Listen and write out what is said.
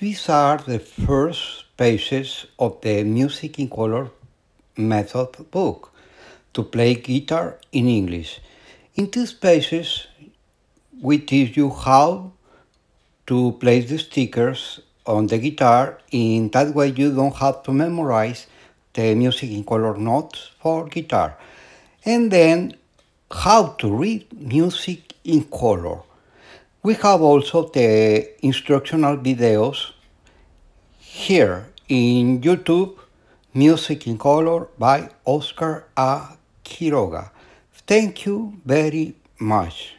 These are the first pages of the Music in Color method book to play guitar in English. In these pages, we teach you how to place the stickers on the guitar. In that way, you don't have to memorize the music in color notes for guitar. And then how to read music in color. We have also the instructional videos here in YouTube, Music in Color by Oscar A. Quiroga. Thank you very much.